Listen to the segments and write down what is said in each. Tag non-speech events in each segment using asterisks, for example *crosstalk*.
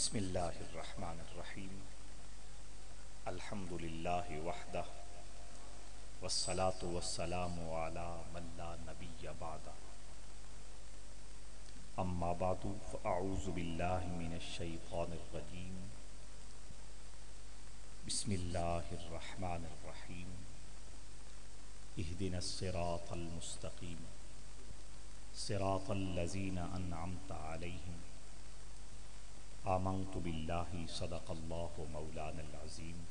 بسم اللہ الرحمن الرحیم۔ الحمد للہ وحدہ۔ والصلاة والسلام على من لا نبی بعد۔ اما بعد، فاعوذ باللہ من الشیطان الرجیم۔ بسم اللہ الرحمن الرحیم۔ اہدنا الصراط المستقیم۔ صراط الذین انعمت علیہم۔ آمنت باللہ صدق اللہ مولانا العظیم.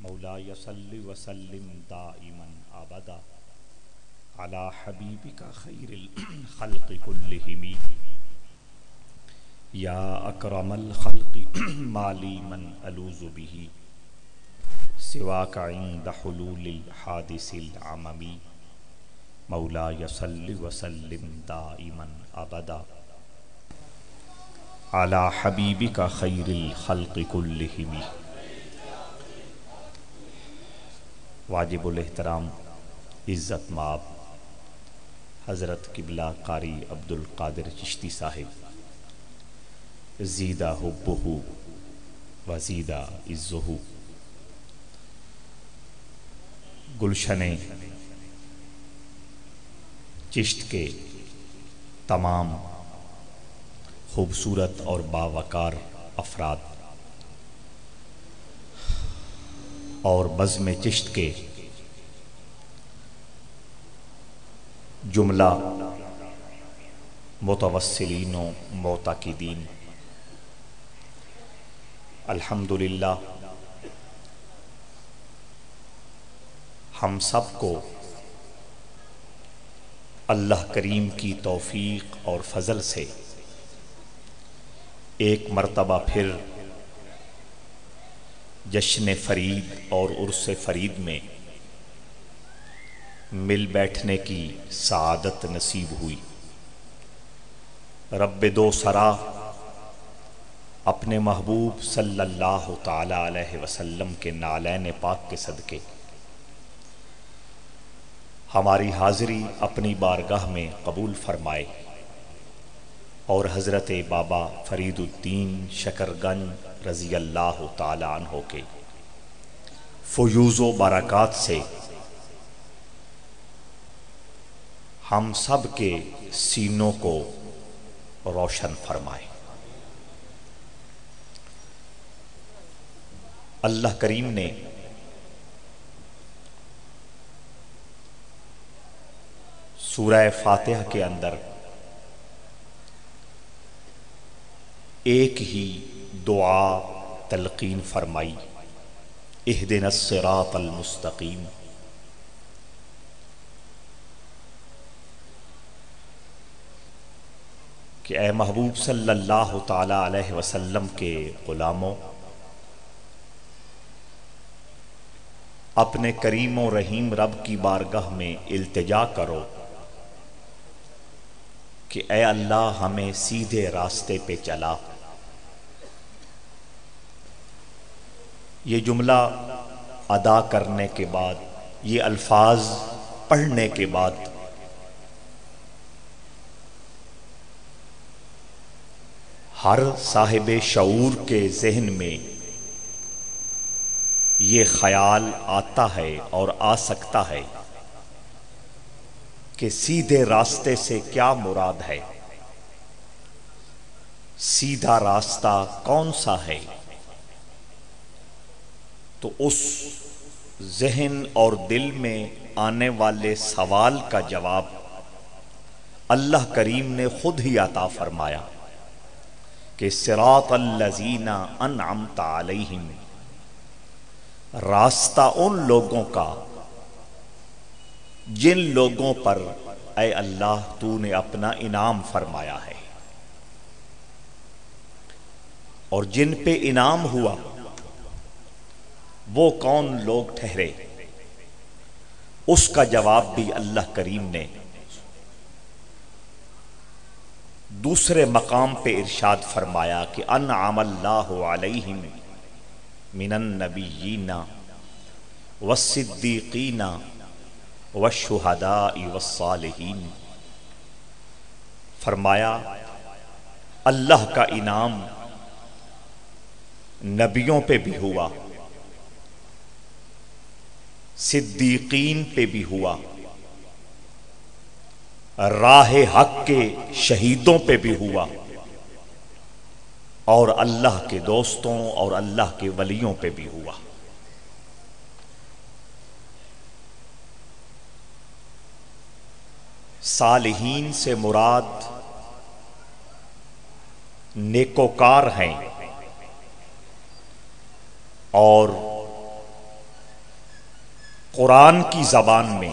مولا صلی وسلم دائما ابدا على حبیبک خیر الخلق کلہم. یا اکرم الخلق مالی من الوز به سواک عند حلول الحادث العممی مولا صلی وسلم دائما ابدا على حبیبک خیر الخلق کلہم واجب الاحترام، عزت ماب حضرت قبلہ قاری عبد القادر چشتی صاحب۔ زیدہ حبہ وزیدہ عزہ۔ گلشن چشت کے تمام خوبصورت اور باوقار افراد۔ اور بزم چشت کے جملہ، متوسلین و موتاقدین الحمدللہ، ہم سب کو اللہ کریم کی توفیق اور فضل سے۔ ایک مرتبہ پھر جشن فرید اور عرس فرید میں مل بیٹھنے کی سعادت نصیب ہوئی۔ رب دو سرا اپنے محبوب صلی اللہ تعالی علیہ وسلم کے نالین پاک کے صدقے۔ ہماری حاضری اپنی بارگاہ میں قبول فرمائے۔ اور حضرت بابا فرید الدین شکر گنج رضی اللہ تعالیٰ عنہ کے۔ فیوز و برکات سے ہم سب کے سینوں کو روشن فرمائے۔ اللہ کریم نے سورہ فاتحہ کے اندر ایک ہی دعا تلقین فرمائی، اہدنا الصراط المستقیم۔ کہ اے محبوب صلی اللہ تعالی علیہ وسلم کے غلاموں، اپنے کریم و رحیم رب کی بارگاہ میں التجا کرو کہ اے اللہ ہمیں سیدھے راستے پہ چلا۔ یہ جملہ ادا کرنے کے بعد، یہ الفاظ پڑھنے کے بعد۔ ہر صاحب شعور کے ذہن میں یہ خیال آتا ہے اور آ سکتا ہے کہ سیدھے راستے سے کیا مراد ہے۔ سیدھا راستہ کون سا ہے؟ تو اس ذہن اور دل میں آنے والے سوال کا جواب اللہ کریم نے خود ہی عطا فرمایا کہ صراط الذین انعمت علیہم، راستہ ان لوگوں کا جن لوگوں پر اے اللہ تو نے اپنا انعام فرمایا ہے۔ اور جن پہ انعام ہوا وہ کون لوگ ٹھہرے؟ اس کا جواب بھی اللہ کریم نے۔ دوسرے مقام پہ ارشاد فرمایا کہ انعام اللہ علیہم من النبیین والصدیقین والشہداء والصالحین۔ فرمایا، اللہ کا انعام نبیوں پہ بھی ہوا۔ صدیقین پہ بھی ہوا۔ راہ حق کے شہیدوں پہ بھی ہوا۔ اور اللہ کے دوستوں اور اللہ کے ولیوں پہ بھی ہوا۔ صالحین سے مراد نیکوکار ہیں۔ اور قرآن کی زبان میں۔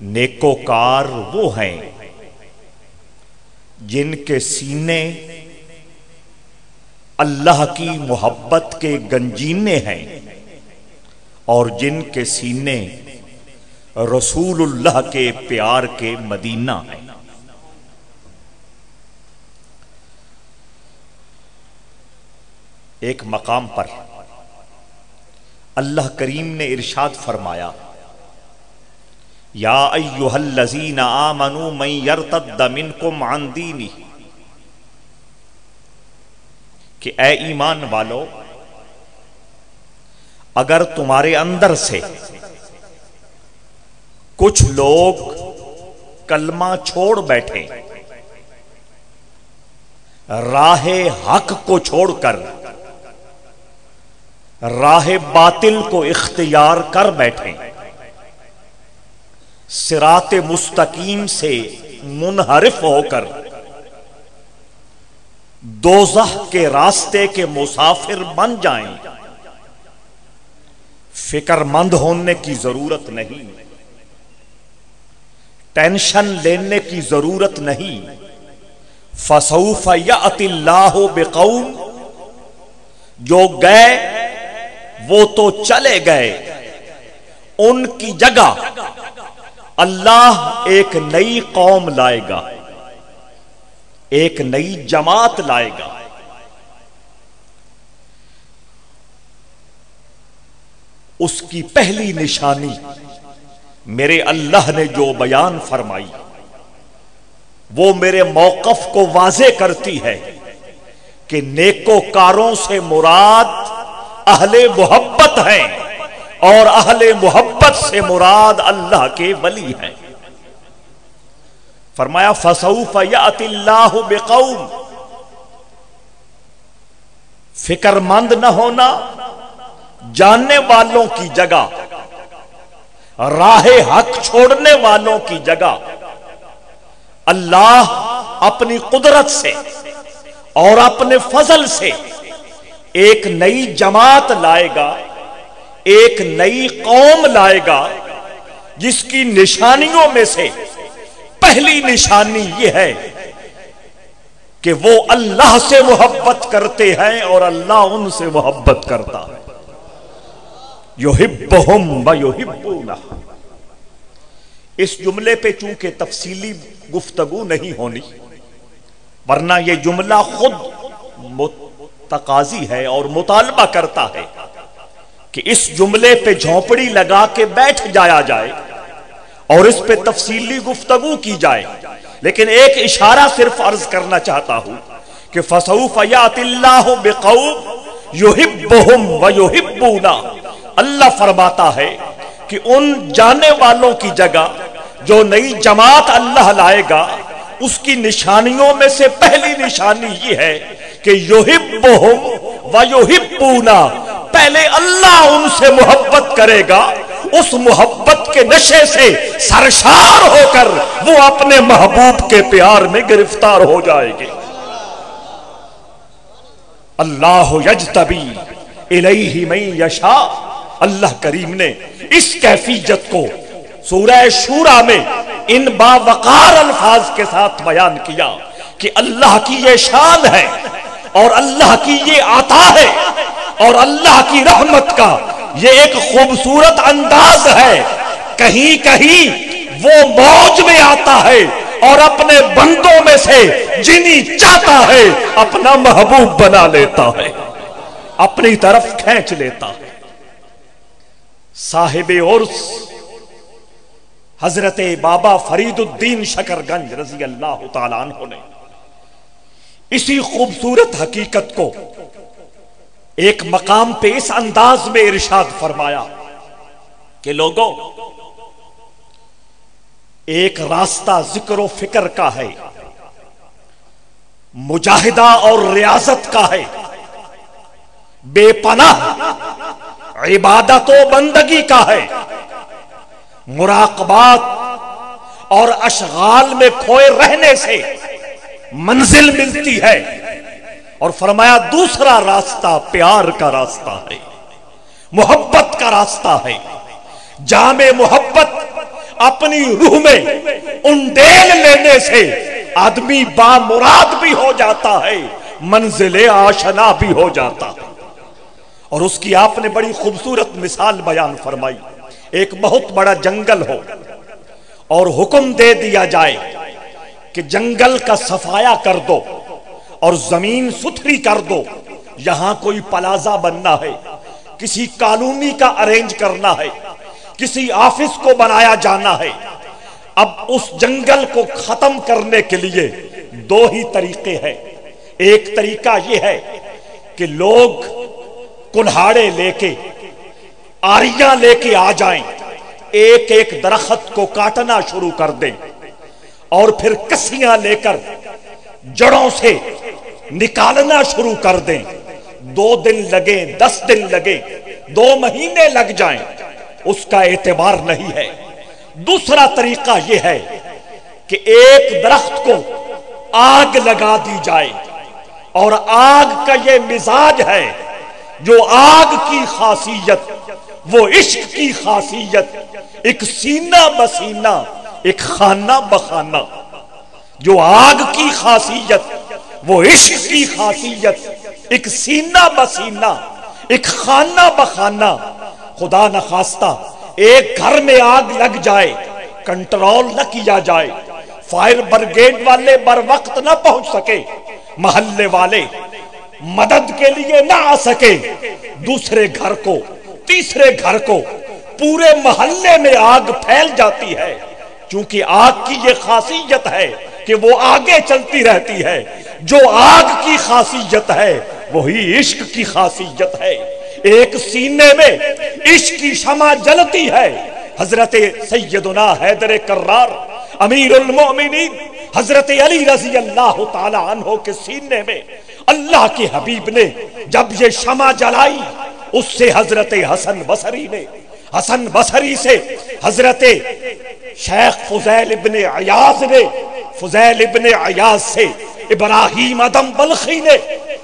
نیکوکار وہ ہیں جن کے سینے اللہ کی محبت کے گنجینے ہیں اور جن کے سینے رسول اللہ کے پیار کے مدینہ ہیں۔ ایک مقام پر اللہ کریم نے ارشاد فرمایا، یا ایوہ الذین آمنوا من یرتد منکم عن دینی کہ اے ایمان والو، اگر تمہارے اندر سے کچھ لوگ کلمہ چھوڑ بیٹھے، راہ حق کو چھوڑ کر راہ باطل کو اختیار کر بیٹھے سرات مستقیم سے منحرف ہو کر۔ دوزہ کے راستے کے مسافر بن جائیں۔ فکر مند ہونے کی ضرورت نہیں۔ ٹینشن لینے کی ضرورت نہیں۔ فسوف یات اللہ بقوم۔ جو گئے وہ تو چلے گئے۔ ان کی جگہ اللہ ایک نئی قوم لائے گا۔ ایک نئی جماعت لائے گا۔ اس کی پہلی نشانی میرے اللہ نے جو بیان فرمائی، وہ میرے موقف کو واضح کرتی ہے کہ نیکو کاروں سے مراد اہل محبت ہیں اور اہل محبت سے مراد اللہ کے ولی ہیں۔ فرمایا، فسوف یات اللہ بقوم۔ فکر مند نہ ہونا جاننے والوں کی جگہ، راہ حق چھوڑنے والوں کی جگہ۔ اللہ اپنی قدرت سے اور اپنے فضل سے ایک نئی جماعت لائے گا، ایک نئی قوم لائے گا، جس کی نشانیوں میں سے پہلی نشانی یہ ہے کہ وہ اللہ سے محبت کرتے ہیں اور اللہ ان سے محبت کرتا ہے۔ اس جملے پہ چونکہ تفصیلی گفتگو نہیں ہونی، ورنہ یہ جملہ خود تقاضی ہے اور مطالبہ کرتا ہے کہ اس جملے پہ جھونپڑی لگا کے بیٹھ جایا جائے اور اس پہ تفصیلی گفتگو کی جائے۔ لیکن ایک اشارہ صرف عرض کرنا چاہتا ہوں کہ فَسَوْفَ يَعْتِ اللَّهُ بِقَوْمْ يُحِبُّهُمْ وَيُحِبُّونَ اللہ فرماتا ہے کہ ان جانے والوں کی جگہ جو نئی جماعت اللہ لائے گا، اس کی نشانیوں میں سے پہلی نشانی یہ ہے کہ یُحِبُّهُمْ وَيُحِبُّونَ پہلے اللہ ان سے محبت کرے گا، اس محبت کے نشے سے سرشار ہو کر وہ اپنے محبوب کے پیار میں گرفتار ہو جائے گی۔ اللہ یجتبی الیہ من یشا اللہ کریم نے اس کیفیت کو سورہ شورہ میں ان باوقار الفاظ کے ساتھ بیان کیا کہ اللہ کی یہ شان ہے۔ اور اللہ کی یہ آتا ہے اور اللہ کی رحمت کا یہ ایک خوبصورت انداز ہے۔ کہیں کہیں وہ موج میں آتا ہے اور اپنے بندوں میں سے جنہیں چاہتا ہے اپنا محبوب بنا لیتا ہے، اپنی طرف کھینچ لیتا ہے۔ صاحب عرس، حضرت بابا فرید الدین شکر گنج رضی اللہ تعالیٰ عنہ نے اسی خوبصورت حقیقت کو ایک مقام پہ اس انداز میں ارشاد فرمایا کہ لوگوں، ایک راستہ ذکر و فکر کا ہے، مجاہدہ اور ریاضت کا ہے، بے پناہ عبادت و بندگی کا ہے، مراقبات اور اشغال میں کھوئے رہنے سے منزل ملتی ہے۔ اور فرمایا، دوسرا راستہ پیار کا راستہ ہے، محبت کا راستہ ہے۔ جامع محبت اپنی روح میں انڈیل لینے سے آدمی با مراد بھی ہو جاتا ہے، منزل آشنا بھی ہو جاتا ہے۔ اور اس کی آپ نے بڑی خوبصورت مثال بیان فرمائی۔ ایک بہت بڑا جنگل ہو اور حکم دے دیا جائے کہ جنگل کا صفایا کر دو اور زمین ستھری کر دو۔ یہاں کوئی پلازا بننا ہے، کسی کالونی کا ارینج کرنا ہے، کسی آفس کو بنایا جانا ہے۔ اب اس جنگل کو ختم کرنے کے لیے دو ہی طریقے ہیں۔ ایک طریقہ یہ ہے کہ لوگ کلہاڑے لے کے، آریاں لے کے آ جائیں، ایک ایک درخت کو کاٹنا شروع کر دیں۔ اور پھر کسیاں لے کر جڑوں سے نکالنا شروع کر دیں۔ دو دن لگیں، دس دن لگیں، دو مہینے لگ جائیں۔ اس کا اعتبار نہیں ہے۔ دوسرا طریقہ یہ ہے کہ ایک درخت کو آگ لگا دی جائے۔ اور آگ کا یہ مزاج ہے، جو آگ کی خاصیت، وہ عشق کی خاصیت، ایک سینہ بسینہ ایک خانہ بخانہ، جو آگ کی خاصیت، وہ عشق کی خاصیت، ایک سینہ بسینہ، ایک خانہ بخانہ۔ خدا نخواستہ، ایک گھر میں آگ لگ جائے، کنٹرول نہ کیا جائے۔ فائر برگیڈ والے بر وقت نہ پہنچ سکے، محلے والے مدد کے لیے نہ آ سکے۔ دوسرے گھر کو، تیسرے گھر کو، پورے محلے میں آگ پھیل جاتی ہے۔ چونکہ آگ کی یہ خاصیت ہے کہ وہ آگے چلتی رہتی ہے۔ جو آگ کی خاصیت ہے، وہی عشق کی خاصیت ہے۔ ایک سینے میں عشق کی شمع جلتی ہے۔ حضرت سیدنا حیدر کرار، امیر المومنین حضرت علی رضی اللہ تعالی عنہ کے سینے میں اللہ کے حبیب نے جب یہ شمع جلائی، اس سے حضرت حسن بصری نے حسن بصری سے حضرت شیخ فضیل ابن عیاض نے، فضیل ابن عیاض سے، ابراہیم ادم بلخی نے،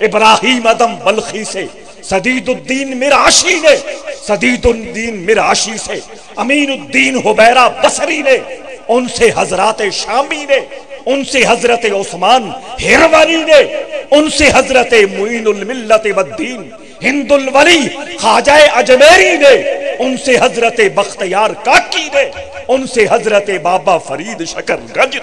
ابراہیم ادم بلخی سے صدید الدین مراشی نے صدید الدین مراشی سے، امین الدین حبیرہ بصری نے، ان سے حضرات شامی نے، ان سے حضرت عثمان ہیروانی نے، ان سے حضرت معین الملت والدین، ہند الولی، خواجہ اجمیری نے ان سے حضرت بختیار کاکی نے، ان سے حضرت بابا فرید شکر گنج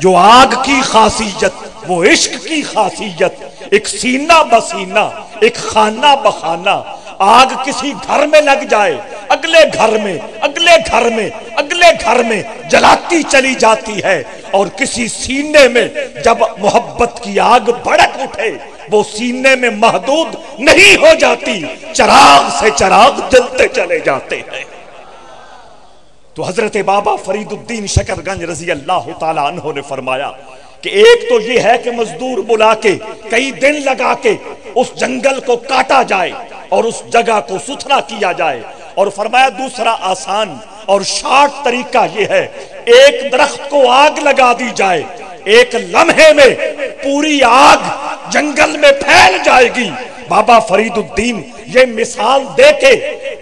جو آگ کی خاصیت، وہ عشق کی خاصیت، ایک سینہ بسینہ، ایک خانہ بخانہ، آگ کسی گھر میں لگ جائے، اگلے گھر میں، اگلے گھر میں اگلے گھر میں جلاتی چلی جاتی ہے اور کسی سینے میں جب محبت کی آگ بڑک اٹھے، وہ سینے میں محدود نہیں ہو جاتی، چراغ سے چراغ جلتے چلے جاتے ہیں۔ تو حضرت بابا فرید الدین شکر گنج رضی اللہ تعالیٰ عنہ نے فرمایا کہ ایک تو یہ ہے کہ مزدور بلا کے کئی دن لگا کے اس جنگل کو کاٹا جائے اور اس جگہ کو ستھرا کیا جائے۔ اور فرمایا دوسرا آسان اور شارٹ طریقہ یہ ہے، ایک درخت کو آگ لگا دی جائے، ایک لمحے میں پوری آگ جنگل میں پھیل جائے گی۔ بابا فرید الدین یہ مثال دے کے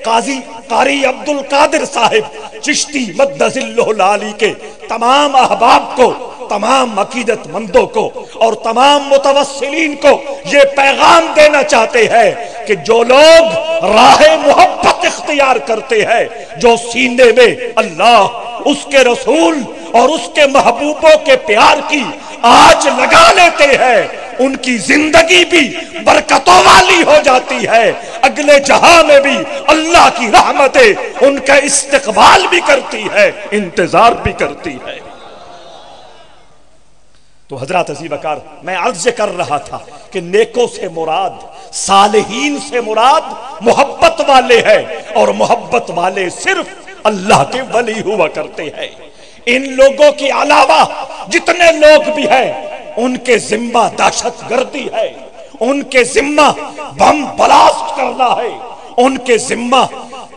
قاضی، قاری عبد القادر صاحب، چشتی مدز اللہ لالی کے تمام احباب کو تمام عقیدت مندوں کو اور تمام متوسلین کو یہ پیغام دینا چاہتے ہیں کہ جو لوگ راہ محبت اختیار کرتے ہیں، جو سینے میں اللہ، اس کے رسول اور اس کے محبوبوں کے پیار کی آج لگا لیتے ہیں، ان کی زندگی بھی برکتوں والی ہو جاتی ہے۔ اگلے جہاں میں بھی اللہ کی رحمتیں ان کا استقبال بھی کرتی ہے، انتظار بھی کرتی ہے۔ تو حضرات عزیز بکار میں عرض کر رہا تھا کہ نیکوں سے مراد، صالحین سے مراد محبت والے ہیں اور محبت والے صرف اللہ کے ولی ہوا کرتے ہیں۔ ان لوگوں کے علاوہ جتنے لوگ بھی ہیں، ان کے ذمہ دہشت گردی ہے، ان کے ذمہ بم بلاسٹ کرنا ہے، ان کے ذمہ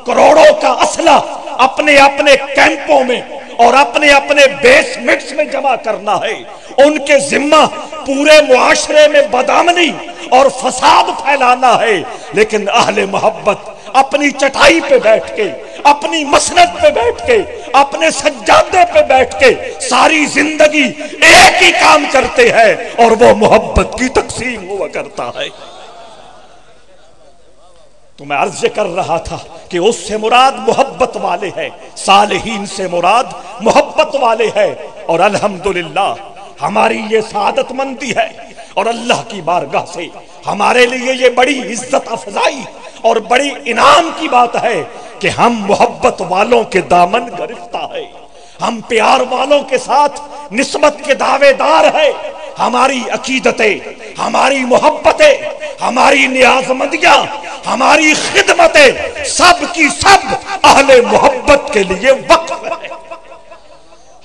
کروڑوں کا اسلحہ اپنے اپنے کیمپوں میں اور اپنے اپنے بیسمنٹس میں جمع کرنا ہے۔ ان کے ذمہ پورے معاشرے میں بدامنی اور فساد پھیلانا ہے۔ لیکن اہل محبت اپنی چٹائی پہ بیٹھ کے، اپنی مسند پہ بیٹھ کے، اپنے سجادے پہ بیٹھ کے ساری زندگی ایک ہی کام کرتے ہیں اور وہ محبت کی تقسیم ہوا کرتا ہے۔ تو میں عرض کر رہا تھا کہ اس سے مراد محبت والے ہیں، صالحین سے مراد محبت والے ہیں۔ اور الحمدللہ، ہماری یہ سعادت مندی ہے۔ اور اللہ کی بارگاہ سے ہمارے لیے یہ بڑی عزت افزائی اور بڑی انعام کی بات ہے کہ ہم محبت والوں کے دامن گرفتہ ہے ہم پیار والوں کے ساتھ نسبت کے دعوے دار ہے ہماری عقیدتیں، ہماری محبتیں، ہماری نیازمندیاں، ہماری خدمتیں سب کی سب اہل محبت کے لیے وقف ہے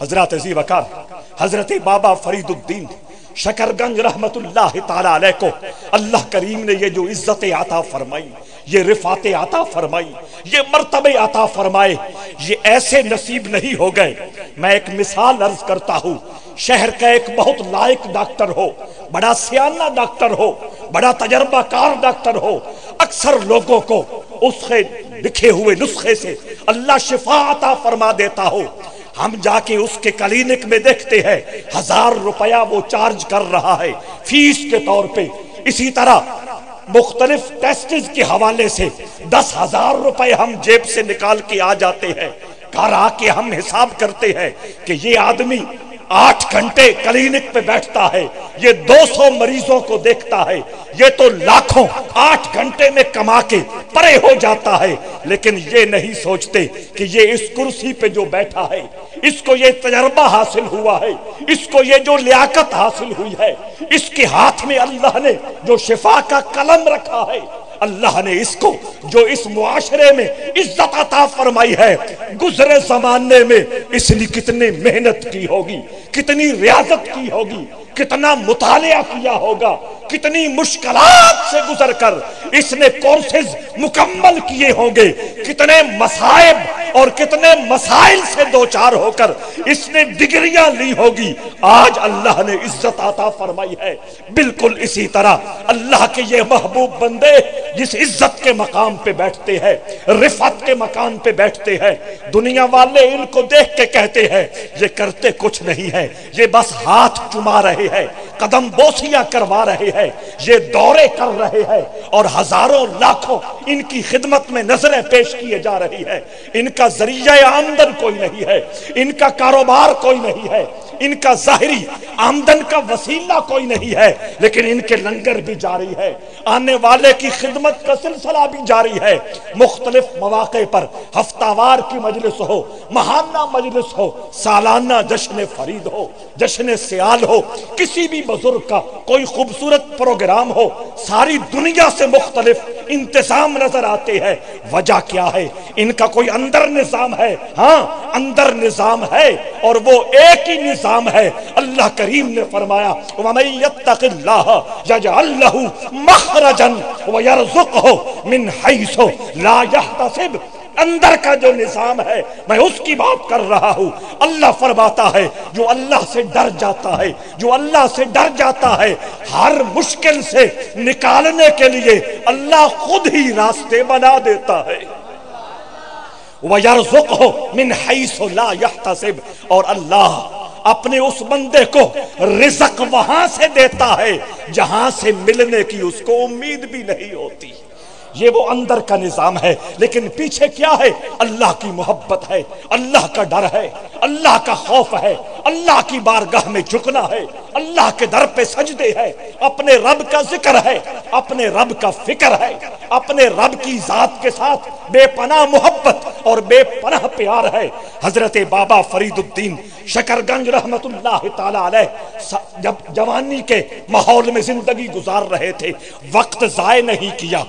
حضرت عزیز وکار حضرت بابا فرید الدین شکر گنج رحمت اللہ تعالی علیہ کو اللہ کریم نے یہ جو عزت عطا فرمائی یہ رفات عطا فرمائی، یہ مرتبہ عطا فرمائے۔ یہ ایسے نصیب نہیں ہو گئے۔ میں ایک مثال عرض کرتا ہوں، شہر کا ایک بہت لائق ڈاکٹر ہو، بڑا سیانہ ڈاکٹر ہو، بڑا تجربہ کار ڈاکٹر ہو۔ اکثر لوگوں کو اس کے لکھے ہوئے نسخے سے اللہ شفا عطا فرما دیتا ہو۔ ہم جا کے اس کے کلینک میں دیکھتے ہیں، ہزار روپیہ وہ چارج کر رہا ہے۔ فیس کے طور پہ اسی طرح مختلف ٹیسٹز کے حوالے سے دس ہزار روپے ہم جیب سے نکال کے آ جاتے ہیں، گھر آ کے ہم حساب کرتے ہیں کہ یہ آدمی آٹھ گھنٹے کلینک پہ بیٹھتا ہے۔ یہ دو سو مریضوں کو دیکھتا ہے۔ یہ تو لاکھوں آٹھ گھنٹے میں کما کے پرے ہو جاتا ہے۔ لیکن یہ نہیں سوچتے کہ یہ اس کرسی پہ جو بیٹھا ہے، اس کو یہ تجربہ حاصل ہوا ہے۔ اس کو یہ جو لیاقت حاصل ہوئی ہے، اس کے ہاتھ میں اللہ نے جو شفا کا قلم رکھا ہے اللہ نے اس کو جو اس معاشرے میں عزت عطا فرمائی ہے، گزرے زمانے میں اس نے کتنے محنت کی ہوگی، کتنی ریاضت کی ہوگی کتنا مطالعہ کیا ہوگا، کتنی مشکلات سے گزر کر اس نے کورسز مکمل کیے ہوں گے۔ کتنے مسائب اور کتنے مسائل سے دوچار ہو کر اس نے ڈگریاں لی ہوگی۔ آج اللہ نے عزت عطا فرمائی ہے۔ بالکل اسی طرح اللہ کے یہ محبوب بندے جس عزت کے مقام پہ بیٹھتے ہیں رفت کے مقام پہ بیٹھتے ہیں، دنیا والے ان کو دیکھ کے کہتے ہیں، یہ کرتے کچھ نہیں ہے یہ بس ہاتھ چما رہے رہے ہیں۔ قدم بوسیاں کروا رہے ہیں۔ یہ دورے کر رہے ہیں۔ اور ہزاروں لاکھوں ان کی خدمت میں نظریں پیش کیے جا رہی ہے ان کا ذریعہ آمدن کوئی نہیں ہے۔ ان کا کاروبار کوئی نہیں ہے۔ ان کا ظاہری آمدن کا وسیلہ کوئی نہیں ہے۔ لیکن ان کے لنگر بھی جاری ہے آنے والے کی خدمت کا سلسلہ بھی جاری ہے۔ مختلف مواقع پر ہفتہ وار کی مجلس ہو مہانہ مجلس ہو، سالانہ جشن فرید ہو، جشن سیال ہو کسی بھی بزرگ کا کوئی خوبصورت پروگرام ہو، ساری دنیا سے مختلف انتظام نظر آتے ہیں۔ وجہ کیا ہے؟ ان کا کوئی اندر نظام ہے؟ ہاں اندر نظام ہے اور وہ ایک ہی نظام ہے۔ اللہ کریم نے فرمایا، وَمَن يَتَّقِ اللَّهَ يَجْعَلْ لَهُ مَخْرَجًا وَيَرْزُقْهُ مِنْ حَيْثُ لَا يَحْتَسِبُ۔ اندر کا جو نظام ہے، میں اس کی بات کر رہا ہوں۔ اللہ فرماتا ہے، جو اللہ سے ڈر جاتا ہے، جو اللہ سے ڈر جاتا ہے، ہر مشکل سے نکالنے کے لیے اللہ خود ہی راستے بنا دیتا ہے۔ وَيَرْزُقْهُ مِنْ حَيْثُ لَا يَحْتَسِبْ۔ اور اللہ اپنے اس بندے کو رزق وہاں سے دیتا ہے، جہاں سے ملنے کی اس کو امید بھی نہیں ہوتی۔ یہ وہ اندر کا نظام ہے، لیکن پیچھے کیا ہے؟ اللہ کی محبت ہے، اللہ کا ڈر ہے، اللہ کا خوف ہے، اللہ کی بارگاہ میں جھکنا ہے، اللہ کے در پہ سجدے ہے اپنے رب کا ذکر ہے، اپنے رب کا فکر ہے، اپنے رب کی ذات کے ساتھ بے پناہ محبت اور بے پناہ پیار ہے۔ حضرت بابا فرید الدین شکر گنج رحمت اللہ تعالی علیہ جب جوانی کے ماحول میں زندگی گزار رہے تھے، وقت ضائع نہیں کیا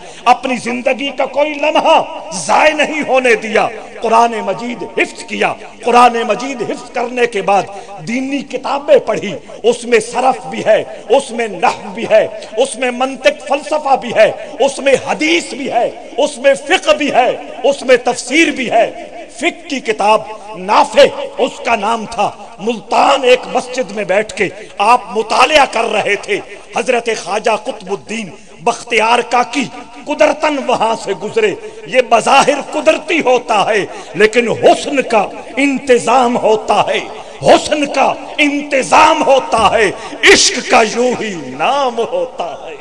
اپنی زندگی کا کوئی لمحہ ضائع نہیں ہونے دیا۔ قرآن مجید حفظ کیا۔ قرآن مجید حفظ کرنے کے بعد دینی کتابیں پڑھی۔ اس میں صرف بھی ہے، اس میں نحو بھی ہے، اس میں منطق فلسفہ بھی ہے، اس میں حدیث بھی ہے، اس میں فقہ بھی ہے، اس میں تفسیر بھی ہے۔ فقہ کی کتاب نافع، اس کا نام تھا ملتان ایک مسجد میں بیٹھ کے آپ مطالعہ کر رہے تھے۔ حضرت خواجہ قطب الدین بختیار کا کی قدرتن وہاں سے گزرے۔ یہ بظاہر قدرتی ہوتا ہے، لیکن حسن کا انتظام ہوتا ہے۔ حسن کا انتظام ہوتا ہے، عشق کا یوں ہی نام ہوتا ہے۔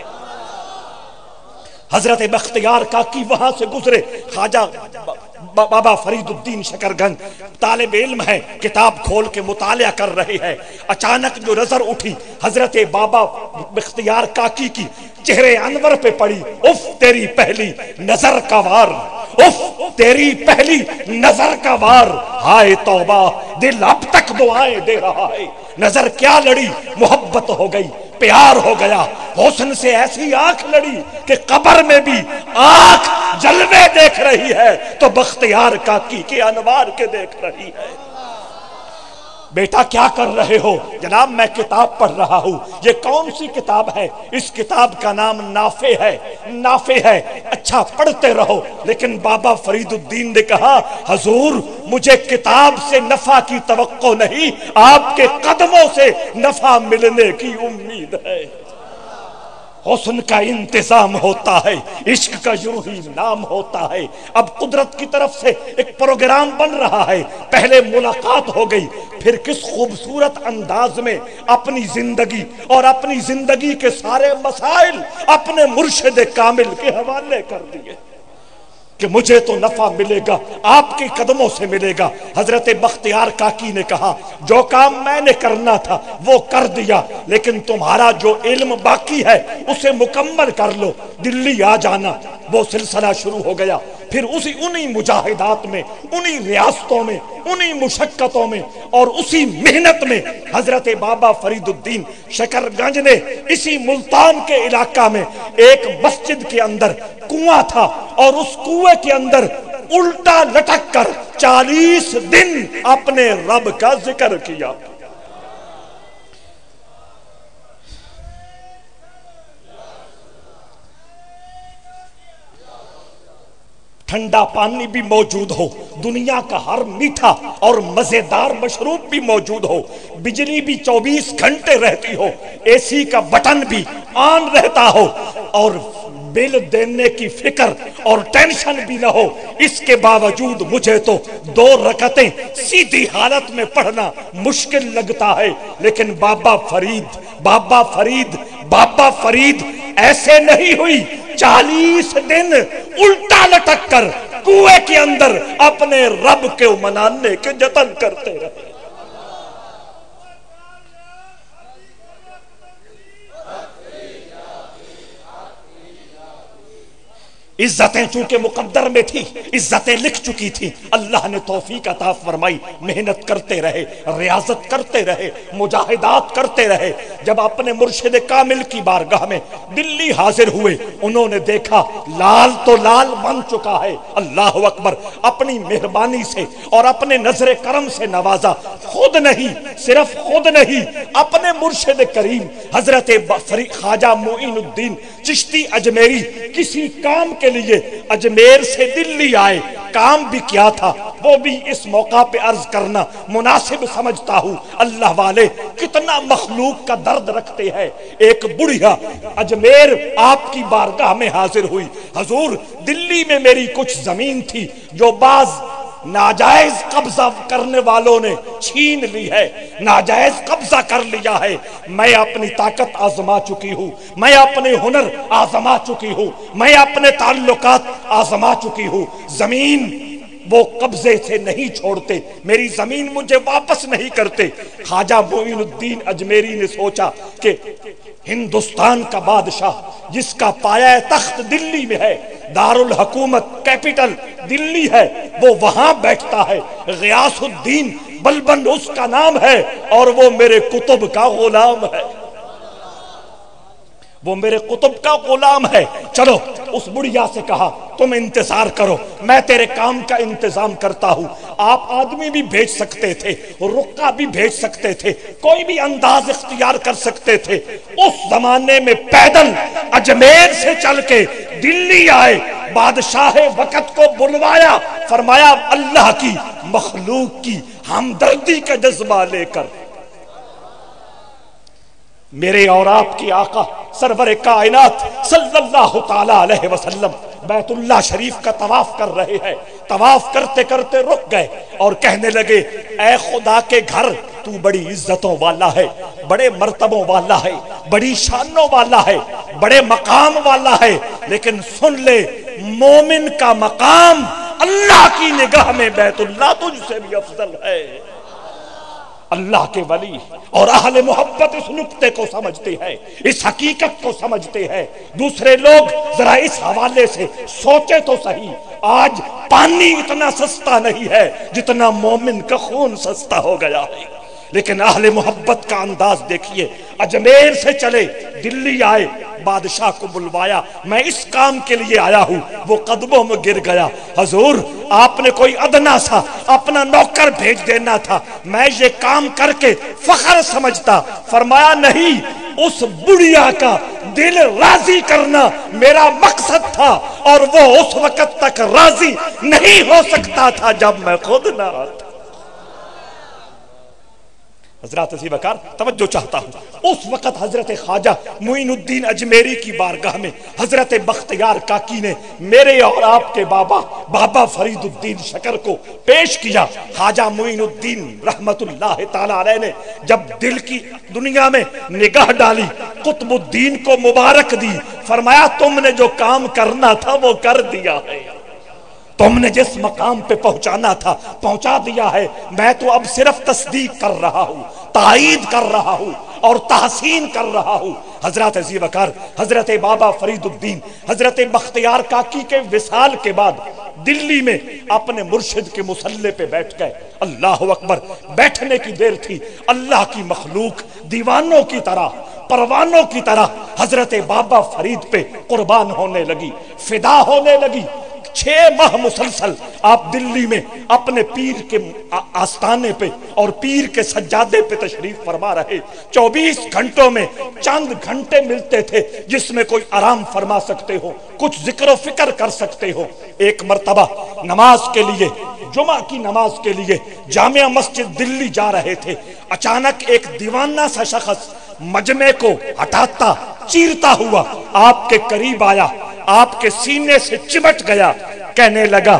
حضرت بختیار کا کی وہاں سے گزرے۔ خواجہ بابا فرید الدین شکر گنج طالب علم ہے کتاب کھول کے مطالعہ کر رہے ہیں۔ اچانک جو نظر اٹھی، حضرت بابا بختیار کاکی کی چہرے انور پہ پڑی اف تیری پہلی نظر کا وار۔ اف تیری پہلی نظر کا وار۔ ہائے توبہ، دل اب تک دعائیں دے رہا ہے۔ نظر کیا لڑی؟ محبت ہو گئی، پیار ہو گیا۔ حسن سے ایسی آنکھ لڑی کہ قبر میں بھی آنکھ جلوے رہی ہے تو بختیار کا کی کے انوار کے دیکھ رہی ہے۔ بیٹا، کیا کر رہے ہو؟ جناب، میں کتاب پڑھ رہا ہوں۔ یہ کون سی کتاب ہے؟ اس کتاب کا نام نافع ہے۔ نافع ہے۔ اچھا پڑھتے رہو۔ لیکن بابا فرید الدین نے کہا، حضور، مجھے کتاب سے نفع کی توقع نہیں، آپ کے قدموں سے نفع ملنے کی امید ہے۔ حسن کا انتظام ہوتا ہے، عشق کا یوں ہی نام ہوتا ہے۔ اب قدرت کی طرف سے ایک پروگرام بن رہا ہے۔ پہلے ملاقات ہو گئی، پھر کس خوبصورت انداز میں اپنی زندگی اور اپنی زندگی کے سارے مسائل اپنے مرشد کامل کے حوالے کر دیے۔ کہ مجھے تو نفع ملے گا، آپ کے قدموں سے ملے گا۔ حضرت بختیار کاکی نے کہا، جو کام میں نے کرنا تھا وہ کر دیا، لیکن تمہارا جو علم باقی ہے اسے مکمل کر لو، دلی آ جانا۔ وہ سلسلہ شروع ہو گیا۔ پھر اسی انہی مجاہدات میں، انہی ریاستوں میں، انہی مشقتوں میں اور اسی محنت میں حضرت بابا فرید الدین شکر گنج نے اسی ملتان کے علاقہ میں ایک مسجد کے اندر کنواں تھا۔ اور اس کنویں کے اندر الٹا لٹک کر چالیس دن اپنے رب کا ذکر کیا۔ ٹھنڈا پانی بھی موجود ہو، دنیا کا ہر میٹھا اور مزیدار مشروب بھی موجود ہو۔ بجلی بھی چوبیس گھنٹے رہتی ہو، اے سی کا بٹن بھی آن رہتا ہو۔ اور بل دینے کی فکر اور ٹینشن بھی نہ ہو۔ اس کے باوجود مجھے تو دو رکتیں سیدھی حالت میں پڑھنا مشکل لگتا ہے۔ لیکن بابا فرید بابا فرید بابا فرید ایسے نہیں ہوئی۔ چالیس دن الٹا لٹک کر کنویں کے اندر اپنے رب کے منانے کے جتن کرتے رہے۔ عزتیں چونکہ مقدر میں تھی عزتیں لکھ چکی تھی اللہ نے توفیق عطا فرمائی، محنت کرتے رہے، ریاضت کرتے رہے، مجاہدات کرتے رہے۔ جب اپنے مرشد کامل کی بارگاہ میں دلی حاضر ہوئے، انہوں نے دیکھا، لال تو لال بن چکا ہے۔ اللہ اکبر، اپنی مہربانی سے اور اپنے نظر کرم سے نوازا۔ خود نہیں، صرف خود نہیں، اپنے مرشد کریم، حضرت خواجہ معین الدین، چشتی اجمیری، کسی کام کے کے لیے اجمیر سے دلی آئے، کام بھی کیا تھا۔ وہ بھی اس موقع پہ عرض کرنا مناسب سمجھتا ہوں۔ اللہ والے کتنا مخلوق کا درد رکھتے ہیں۔ ایک بڑھیا اجمیر آپ کی بارگاہ میں حاضر ہوئی۔ حضور دلی میں میری کچھ زمین تھی جو بعض ناجائز قبضہ کرنے والوں نے چھین لی ہے، ناجائز قبضہ کر لیا ہے۔ میں اپنی طاقت آزما چکی ہوں، میں اپنے ہنر آزما چکی ہوں، میں اپنے تعلقات آزما چکی ہوں۔ زمین وہ قبضے سے نہیں چھوڑتے، میری زمین مجھے واپس نہیں کرتے۔ خواجہ معین الدین اجمیری نے سوچا کہ ہندوستان کا بادشاہ جس کا پایا تخت دلی میں ہے دار الحکومت کیپٹل دلی ہے، وہ وہاں بیٹھتا ہے۔ غیاس الدین بلبن اس کا نام ہے اور وہ میرے کتب کا غلام ہے۔ وہ میرے قطب کا غلام ہے۔ چلو، اس بڑھیا سے کہا، تم انتظار کرو، میں تیرے کام کا انتظام کرتا ہوں۔ آپ آدمی بھی بھیج سکتے تھے رکا بھی بھیج سکتے تھے، کوئی بھی انداز اختیار کر سکتے تھے۔ اس زمانے میں پیدل اجمیر سے چل کے دلی آئے، بادشاہ وقت کو بلوایا، فرمایا، اللہ کی مخلوق کی ہمدردی کا جذبہ لے کر۔ میرے اور آپ کی آقا سرور کائنات صلی اللہ تعالی علیہ وسلم بیت اللہ شریف کا طواف کر رہے ہیں۔ طواف کرتے کرتے رک گئے اور کہنے لگے، اے خدا کے گھر، تو بڑی عزتوں والا ہے، بڑے مرتبوں والا ہے، بڑی شانوں والا ہے، بڑے مقام والا ہے۔ لیکن سن لے، مومن کا مقام اللہ کی نگاہ میں بیت اللہ تجھ سے بھی افضل ہے۔ اللہ کے ولی اور اہل محبت اس نقطے کو سمجھتے ہیں، اس حقیقت کو سمجھتے ہیں۔ دوسرے لوگ ذرا اس حوالے سے سوچے تو صحیح، آج پانی اتنا سستا نہیں ہے جتنا مومن کا خون سستا ہو گیا ہے۔ لیکن اہل محبت کا انداز دیکھیے، اجمیر سے چلے دلی آئے بادشاہ کو بلوایا، میں اس کام کے لیے آیا ہوں، وہ قدموں میں گر گیا۔ حضور، آپ نے کوئی ادنا سا اپنا نوکر بھیج دینا تھا، میں یہ کام کر کے فخر سمجھتا۔ فرمایا، نہیں، اس بڑھیا کا دل راضی کرنا میرا مقصد تھا، اور وہ اس وقت تک راضی نہیں ہو سکتا تھا جب میں خود نہ آتا حضرات اسی وقار توجہ چاہتا ہوں۔ اس وقت حضرت خواجہ معین الدین اجمیری کی بارگاہ میں حضرت بختیار کاکی نے میرے اور آپ کے بابا بابا فرید الدین شکر کو پیش کیا۔ خواجہ معین الدین رحمت اللہ تعالی علیہ نے جب دل کی دنیا میں نگاہ ڈالی، قطب الدین کو مبارک دی، فرمایا تم نے جو کام کرنا تھا وہ کر دیا ہے۔ تم نے جس مقام پہ پہنچانا تھا، پہنچا دیا ہے۔ میں تو اب صرف تصدیق کر رہا ہوں، تائید کر رہا ہوں اور تحسین کر رہا ہوں۔ حضرت عزی وکر حضرت بابا فرید الدین، حضرت بختیار کاکی کے وصال کے بعد دلی میں اپنے مرشد کے مسلح پہ بیٹھ گئے۔ اللہ اکبر، بیٹھنے کی دیر تھی۔ اللہ کی مخلوق، دیوانوں کی طرح، پروانوں کی طرح حضرت بابا فرید پہ قربان ہونے لگی، فدا ہونے لگی۔ چھ ماہ مسلسل آپ دلی میں اپنے پیر کے آستانے پہ اور پیر کے سجادے پہ تشریف فرما رہے۔ چوبیس گھنٹوں میں چند گھنٹے ملتے تھے جس میں کوئی آرام فرما سکتے ہو، کچھ ذکر و فکر کر سکتے ہو۔ ایک مرتبہ نماز کے لیے، جمعہ کی نماز کے لیے جامعہ مسجد دلی جا رہے تھے۔ اچانک ایک دیوانہ سا شخص مجمع کو ہٹاتا، چیرتا ہوا آپ کے قریب آیا، آپ کے سینے سے چمٹ گیا، کہنے لگا،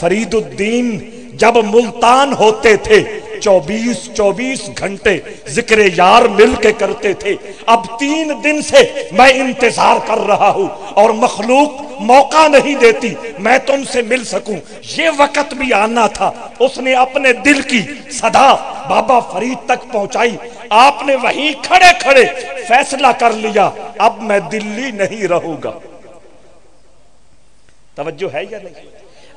فرید الدین، جب ملتان ہوتے تھے، چوبیس چوبیس گھنٹے ذکر یار مل کے کرتے تھے، اب تین دن سے میں انتظار کر رہا ہوں اور مخلوق موقع نہیں دیتی، میں تم سے مل سکوں۔ یہ وقت بھی آنا تھا، اس نے اپنے دل کی صدا بابا فرید تک پہنچائی۔ آپ نے وہیں کھڑے کھڑے فیصلہ کر لیا۔ اب میں دلی نہیں رہوں گا۔ توجہ ہے یا نہیں؟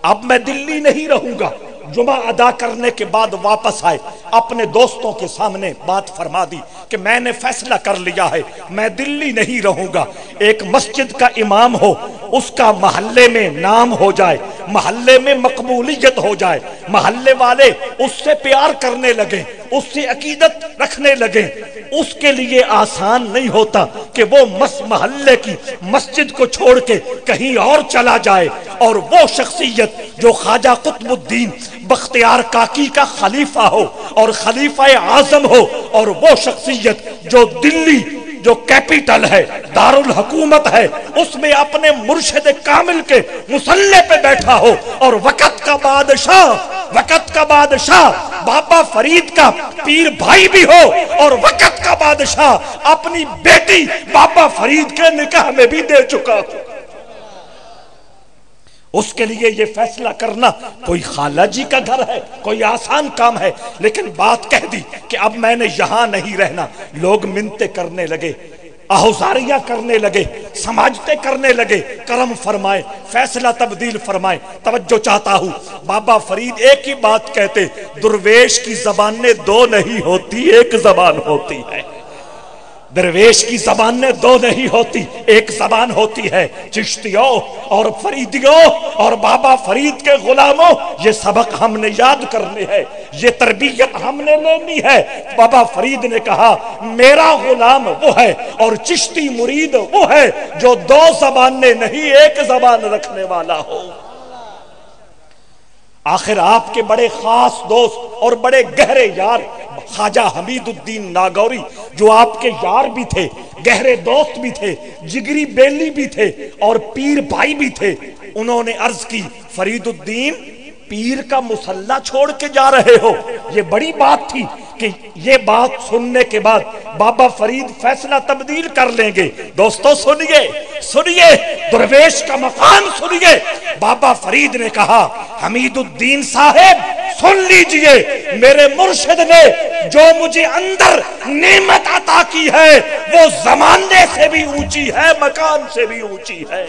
اب میں دلی نہیں رہوں گا۔ جمعہ ادا کرنے کے بعد واپس آئے، اپنے دوستوں کے سامنے بات فرما دی کہ میں نے فیصلہ کر لیا ہے، میں دلی نہیں رہوں گا۔ ایک مسجد کا امام ہو، اس کا محلے میں نام ہو جائے، محلے میں مقبولیت ہو جائے، محلے والے اس سے پیار کرنے لگے۔ اس سے عقیدت رکھنے لگے۔ اس کے لیے آسان نہیں ہوتا کہ وہ مس محلے کی مسجد کو چھوڑ کے کہیں اور چلا جائے۔ اور وہ شخصیت جو خواجہ قطب الدین بختیار کاکی کا خلیفہ ہو اور خلیفہ اعظم ہو اور وہ شخصیت جو دلی جو کیپیٹل ہے دار الحکومت ہے، اس میں اپنے مرشد کامل کے مسلح پہ بیٹھا ہو اور وقت کا بادشاہ، وقت کا بادشاہ، بابا فرید کا پیر بھائی بھی ہو اور وقت کا بادشاہ اپنی بیٹی بابا فرید کے نکاح میں بھی دے چکا ہو۔ اس کے لیے یہ فیصلہ کرنا کوئی خالہ جی کا گھر ہے، کوئی آسان کام ہے، لیکن بات کہہ دی کہ اب میں نے یہاں نہیں رہنا۔ لوگ منتے کرنے لگے، آہوزاریاں کرنے لگے سماجتے کرنے لگے۔ کرم فرمائے، فیصلہ تبدیل فرمائے۔ توجہ چاہتا ہوں۔ بابا فرید ایک ہی بات کہتے، درویش کی زبانیں دو نہیں ہوتی، ایک زبان ہوتی ہے۔ درویش کی زبانیں دو نہیں ہوتی، ایک زبان ہوتی ہے چشتیوں اور فریدیوں اور بابا فرید کے غلاموں۔ یہ سبق ہم نے یاد کرنے ہے یہ تربیت ہم نے لینی ہے۔ بابا فرید نے کہا، میرا غلام وہ ہے اور چشتی مرید وہ ہے جو دو زبانیں نہیں، ایک زبان رکھنے والا ہو۔ آخر آپ کے بڑے خاص دوست اور بڑے گہرے یار خواجہ حمید الدین ناگوری جو آپ کے یار بھی تھے، گہرے دوست بھی تھے، جگری بیلی بھی تھے اور پیر بھائی بھی تھے، انہوں نے عرض کی، فرید الدین، پیر کا مسلح چھوڑ کے جا رہے ہو۔ یہ بڑی بات تھی۔ کہ یہ بات سننے کے بعد بابا فرید فیصلہ تبدیل کر لیں گے۔ دوستو، سنیے سنیے، درویش کا مقام سنیے۔ بابا فرید نے کہا، حمید الدین صاحب، سن لیجیے، میرے مرشد نے جو مجھے اندر نعمت عطا کی ہے، وہ زمانے سے بھی اونچی ہے، مکان سے بھی اونچی ہے۔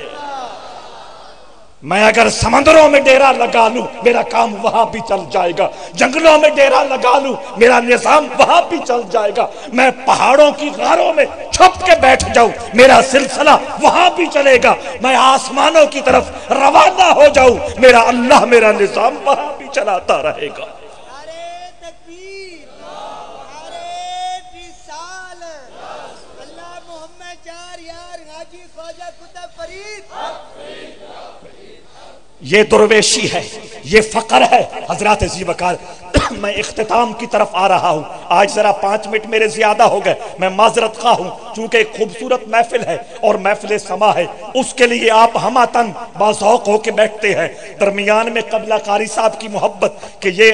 میں اگر سمندروں میں ڈیرا لگا لوں، میرا کام وہاں بھی چل جائے گا۔ جنگلوں میں ڈیرا لگا لوں، میرا نظام وہاں بھی چل جائے گا۔ میں پہاڑوں کی غاروں میں چھپ کے بیٹھ جاؤں، میرا سلسلہ وہاں بھی چلے گا۔ میں آسمانوں کی طرف روانہ ہو جاؤں، میرا اللہ میرا نظام وہاں بھی چلاتا رہے گا۔ یہ درویشی ہے، یہ فقر ہے۔ حضرات زیبکار میں اختتام کی طرف آ رہا ہوں۔ آج ذرا پانچ منٹ میرے زیادہ ہو گئے۔ میں معذرت خواہ ہوں، چونکہ ایک خوبصورت محفل ہے اور محفل سما ہے۔ اس کے لیے آپ ہما تن بازوق ہو کے بیٹھتے ہیں۔ درمیان میں قبلہ قاری صاحب کی محبت کہ یہ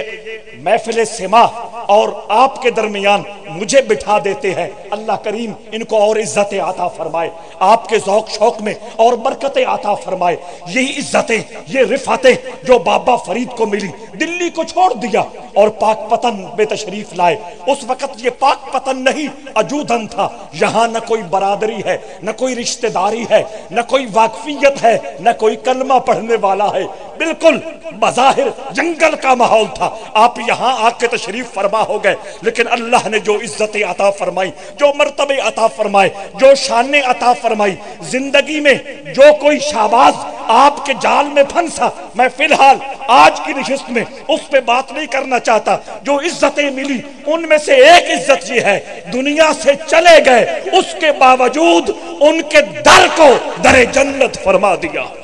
محفل سما اور آپ کے درمیان مجھے بٹھا دیتے ہیں۔ اللہ کریم ان کو اور عزت عطا فرمائے۔ آپ کے ذوق شوق میں اور برکت عطا فرمائے۔ یہی عزتیں، یہ رفاتیں جو بابا فرید کو ملی، دلی کو چھوڑ دیا اور پاک پتن بے تشریف لائے۔ اس وقت یہ پاک پتن نہیں اجودن تھا۔ یہاں نہ کوئی برادری ہے، نہ کوئی رشتہ داری ہے، نہ کوئی واقفیت ہے، نہ کوئی کلمہ پڑھنے والا ہے۔ بالکل بظاہر جنگل کا ماحول تھا۔ آپ یہاں آ کے تشریف فرما ہو گئے۔ لیکن اللہ نے جو عزت عطا فرمائی، جو مرتبے عطا فرمائے، جو شان عطا فرمائی، زندگی میں جو کوئی شاباز آپ کے جال میں پھنسا میں فی الحال آج کی نشست میں اس پہ بات نہیں کرنا چاہتا۔ جو عزتیں ملی، ان میں سے ایک عزت یہ ہے، دنیا سے چلے گئے، اس کے باوجود ان کے در کو در جنت فرما دیا۔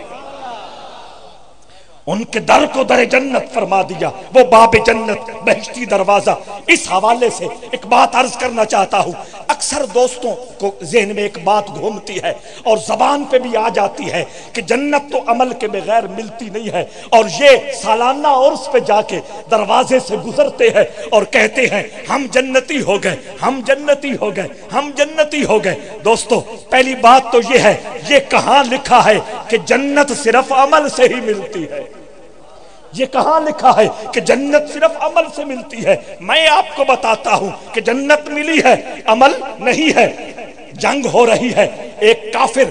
ان کے در کو در جنت فرما دیا، وہ باب جنت بہشتی دروازہ۔ اس حوالے سے ایک بات عرض کرنا چاہتا ہوں۔ اکثر دوستوں کو ذہن میں ایک بات گھومتی ہے اور زبان پہ بھی آ جاتی ہے کہ جنت تو عمل کے بغیر ملتی نہیں ہے اور یہ سالانہ عرص پہ جا کے دروازے سے گزرتے ہیں اور کہتے ہیں، ہم جنتی ہو گئے، ہم جنتی ہو گئے، ہم جنتی ہو گئے۔ دوستو، پہلی بات تو یہ ہے، یہ کہاں لکھا ہے کہ جنت صرف عمل سے ہی ملتی ہے؟ یہ کہاں لکھا ہے کہ جنت صرف عمل سے ملتی ہے؟ میں آپ کو بتاتا ہوں کہ جنت ملی ہے، عمل نہیں ہے، جنگ ہو رہی ہے۔ ایک کافر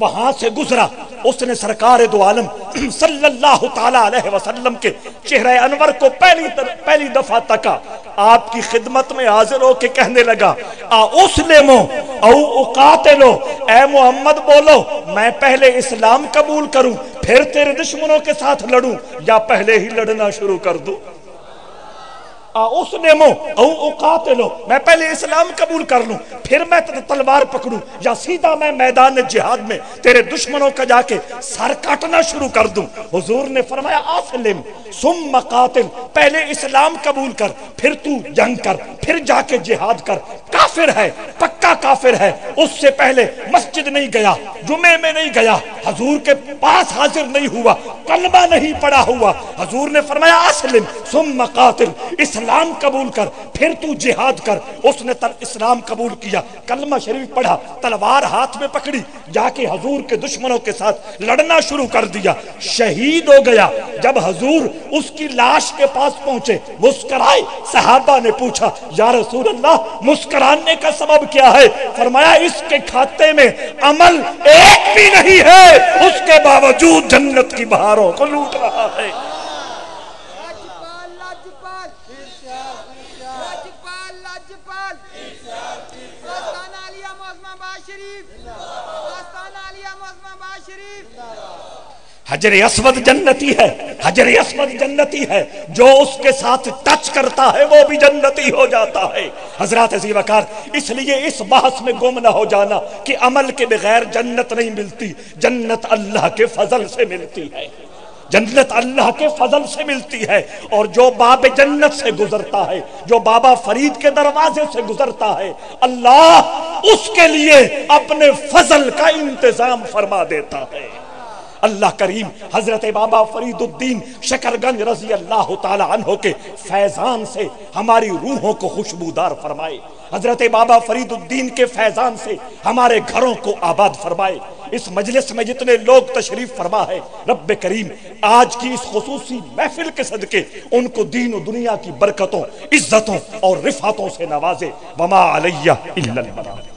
وہاں سے گزرا، اس نے سرکار دو عالم *clears throat* صلی اللہ تعالی علیہ وسلم کے چہرہ انور کو پہلی پہلی دفعہ تکا۔ آپ کی خدمت میں حاضر ہو کے کہنے لگا، آ، اس لیمو او اقاتلو اے محمد بولو، میں پہلے اسلام قبول کروں پھر تیرے دشمنوں کے ساتھ لڑوں یا پہلے ہی لڑنا شروع کر دوں۔ اس نمو او اقاتلو میں پہلے اسلام قبول کر لوں، پھر میں تلوار پکڑوں، یا سیدھا میں میدان جہاد میں تیرے دشمنوں کا جا کے سر کاٹنا شروع کر دوں۔ حضور نے فرمایا آسلم سم مقاتل پہلے اسلام قبول کر، پھر تو جنگ کر، پھر جا کے جہاد کر۔ کافر ہے، پکا کافر ہے، اس سے پہلے مسجد نہیں گیا جمعے میں نہیں گیا، حضور کے پاس حاضر نہیں ہوا، کلمہ نہیں پڑا ہوا۔ حضور نے فرمایا، اسلم، ثم قاتل، اسلام اسلام قبول کر، پھر تو جہاد کر۔ اس نے تر اسلام قبول کیا۔ کلمہ شریف پڑھا، تلوار ہاتھ میں پکڑی، جا کے حضور کے دشمنوں کے ساتھ لڑنا شروع کر دیا۔ شہید ہو گیا۔ جب حضور اس کی لاش کے پاس پہنچے، مسکرائے، صحابہ نے پوچھا، یا رسول اللہ، مسکرانے کا سبب کیا ہے؟ فرمایا، اس کے کھاتے میں عمل ایک بھی نہیں ہے۔ اس کے باوجود جنت کی بہاروں کو لوٹ رہا ہے۔ لاجپال لاجپال لاجپال داستان عالیہ معظمہ با شریف داستان عالیہ معظمہ با شریف حجر اسود جنتی ہے، حجر اسود جنتی ہے۔ جو اس کے ساتھ ٹچ کرتا ہے، وہ بھی جنتی ہو جاتا ہے۔ حضرات عزیز وقار اس لیے اس بحث میں گم نہ ہو جانا کہ عمل کے بغیر جنت نہیں ملتی، جنت اللہ کے فضل سے ملتی ہے۔ جنت اللہ کے فضل سے ملتی ہے اور جو باب جنت سے گزرتا ہے، جو بابا فرید کے دروازے سے گزرتا ہے، اللہ اس کے لیے اپنے فضل کا انتظام فرما دیتا ہے۔ اللہ کریم حضرت بابا فرید الدین شکرگنج رضی اللہ تعالی عنہ کے فیضان سے ہماری روحوں کو خوشبودار فرمائے۔ حضرت بابا فرید الدین کے فیضان سے ہمارے گھروں کو آباد فرمائے۔ اس مجلس میں جتنے لوگ تشریف فرما ہے، رب کریم، آج کی اس خصوصی محفل کے صدقے، ان کو دین و دنیا کی برکتوں، عزتوں اور رفعتوں سے نوازے، وما علیہ اللہ